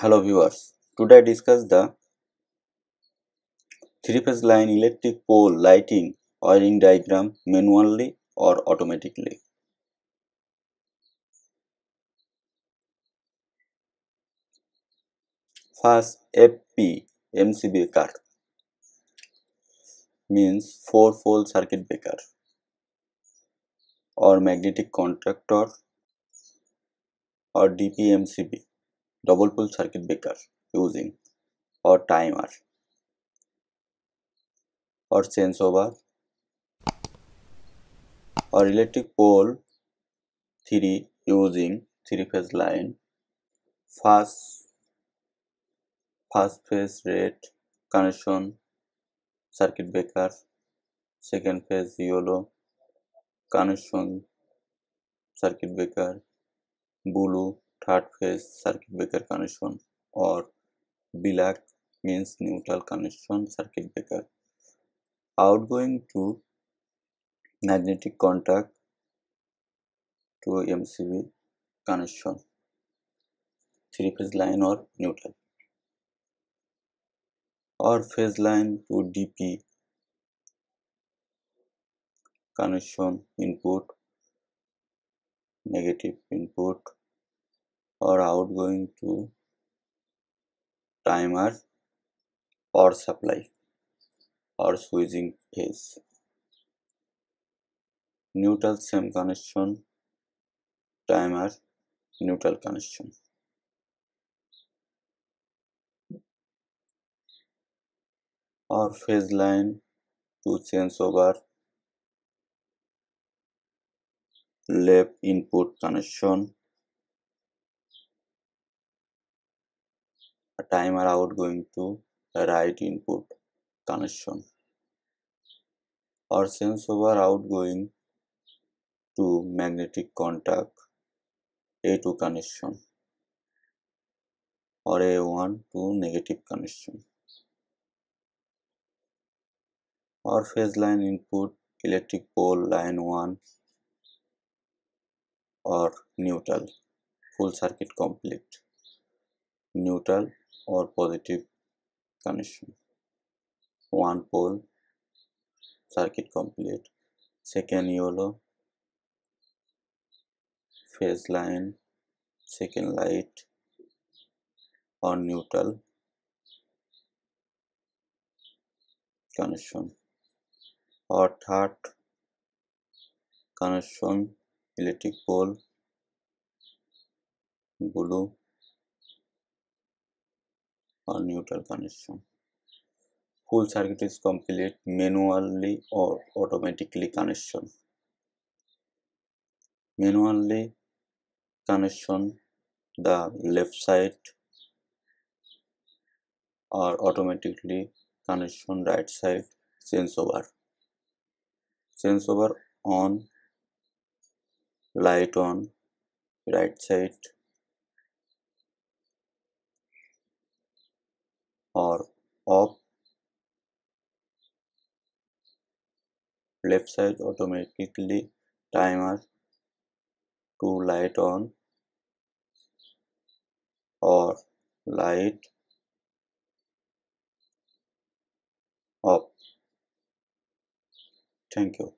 Hello viewers, today I discuss the three-phase line electric pole lighting wiring diagram manually or automatically. First FP MC breaker means 4-pole circuit breaker or magnetic contactor or DPMCB double pole circuit breaker using or timer or changeover or electric pole 3 using 3 phase line first first phase red connection circuit breaker second phase yellow connection circuit breaker blue third phase circuit breaker connection और black means neutral connection circuit breaker out going to magnetic contact to M C B connection three phase line और neutral. और phase line to D P connection input, negative input or outgoing to timer or supply or switching phase neutral same connection timer neutral connection or phase line to change over left input connection a timer outgoing to the right input connection. Or sense over outgoing to magnetic contact A2 connection. Or A1 to negative connection. Or phase line input electric pole line 1 or neutral. Full circuit complete. Neutral or positive connection one pole circuit complete second yellow phase line second light or neutral connection or third connection electric pole blue or neutral connection full circuit is complete manually or automatically connection manually connection the left side or automatically connection right side change over. Change over on light on right side or off left side automatically timer to light on or light off thank you